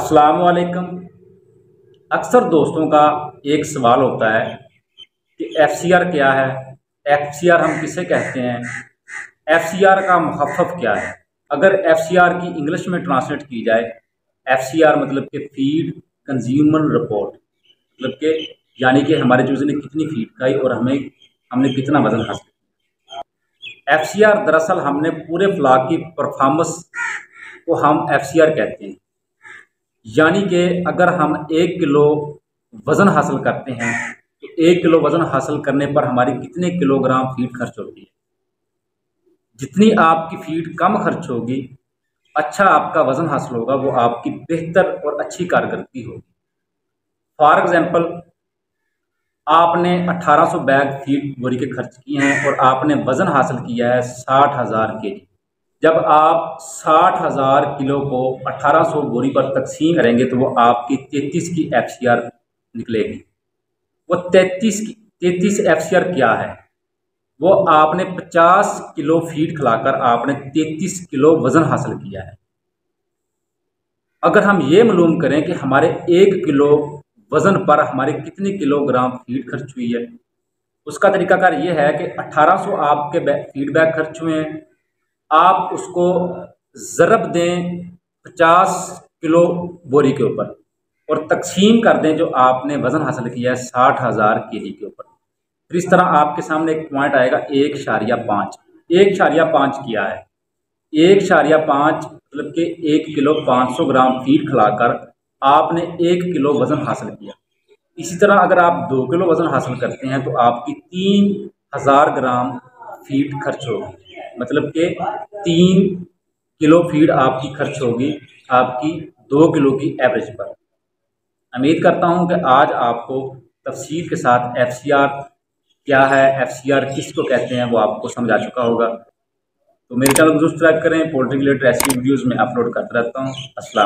असलकम अक्सर दोस्तों का एक सवाल होता है कि आर क्या है? आर हम किसे कहते हैं? आर का मुहफ़ क्या है? अगर आर की इंग्लिश में ट्रांसलेट की जाए आर मतलब कि फ़ीड कंज्यूमर रिपोर्ट। मतलब के यानी कि हमारे चूज़े ने कितनी फ़ीड खाई और हमें, हमने कितना वज़न हासिल किया। आर दरअसल हमने पूरे फ्लाग की परफॉर्मेंस को हम एफ़ कहते हैं। यानी कि अगर हम एक किलो वज़न हासिल करते हैं तो एक किलो वज़न हासिल करने पर हमारी कितने किलोग्राम फ़ीड खर्च होती है जितनी आपकी फ़ीड कम खर्च होगी अच्छा आपका वज़न हासिल होगा, वो आपकी बेहतर और अच्छी कारकर्दगी होगी। फॉर एग्ज़ाम्पल आपने 1800 बैग फ़ीड बोरी के खर्च किए हैं और आपने वज़न हासिल किया है साठ हज़ार के जी जब आप साठ हज़ार किलो को अठारह सौ बोरी पर तकसीम करेंगे तो वो आपकी तैतीस की एफ़ सी आर निकलेगी। वो तैतीस की, तैतीस एफ़ सी आर क्या है? वो आपने पचास किलो फ़ीड खिलाकर आपने तैतीस किलो वज़न हासिल किया है। अगर हम ये मालूम करें कि हमारे एक किलो वज़न पर हमारे कितने किलोग्राम फ़ीड खर्च हुई है, उसका तरीकाकार ये है कि 1800 आपके फीडबैक खर्च हुए हैं आप उसको ज़रब दें पचास किलो बोरी के ऊपर और तकसीम कर दें जो आपने वज़न हासिल किया है साठ हज़ार के जी के ऊपर। फिर इस तरह आपके सामने एक पॉइंट आएगा, एक शारिया पाँच। एक शारिया पाँच किया है। एक शारिया पाँच मतलब कि एक किलो पाँच सौ ग्राम फ़ीड खिलाकर आपने एक किलो वज़न हासिल किया। इसी तरह अगर आप दो किलो वज़न हासिल करते हैं तो आपकी तीन हज़ार ग्राम फ़ीड खर्च होगी। मतलब के तीन किलो फ़ीड आपकी खर्च होगी आपकी दो किलो की एवरेज पर। उम्मीद करता हूँ कि आज आपको तफसील के साथ एफ़ सी आर क्या है एफ़ सी आर किस को कहते हैं वो आपको समझा चुका होगा। तो मेरे चैनल को सब्सक्राइब करें, पोल्ट्री रिलेटेड ऐसी वीडियोज़ में अपलोड करता रहता हूँ। असल